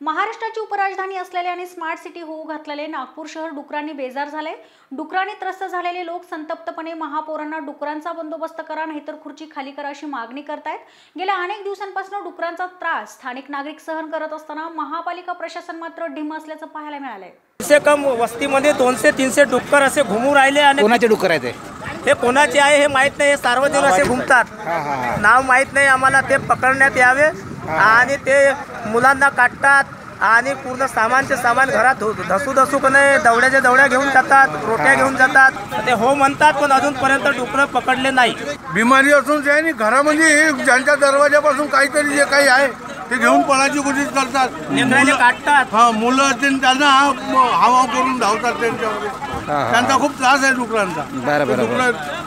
महाराष्ट्राची उपराजधानी असलेले आणि स्मार्ट सिटी होऊ घातलेले नागपूर शहर डुकरांनी बेजार झाले. डुकरांनी त्रस्त झालेले लोक संतप्तपणे महापौरांना डुकरांचा बंदोबस्त करा नाहीतर खुर्ची खाली करा अशी मागणी करतायत. गेल्या अनेक दिवसांपासून डुकरांचा त्रास स्थानिक नागरिक सहन करत असताना महापालिका प्रशासन मात्र ढिम असल्याचं पाहायला मिळालंय. से कम वस्तीमध्ये दोनशे तीनशे डुक्कर असे घुमू राहिले आणि कोणाचे डुक्कर आहे हे कोणाचे आहे हे माहीत नाही हे सार्वजनिक असे घुमतात. नाव माहीत नाही आम्हाला ते पकडण्यात यावे. आणि ते मुलांना काढतात आणि पूर्ण सामानचे सामान घरात धु- धसू धसू का नाही दवड्याच्या दवड्या घेऊन जातात रोट्या घेऊन जातात. ते हो म्हणतात पण अजूनपर्यंत डुकरं पकडले नाही. बिमारी असून जे आहे ना घरामध्ये ज्यांच्या दरवाजापासून काहीतरी जे काही आहे ते घेऊन पळायची कोशिश करतात. मुलं- काढतात. हा मुलं असतील त्यांना हा- हाव हाव करून धावतात त्यांच्यामध्ये. त्यांचा खूप त्रास आहे डुकरांचा. बरं, बरं, डुकरं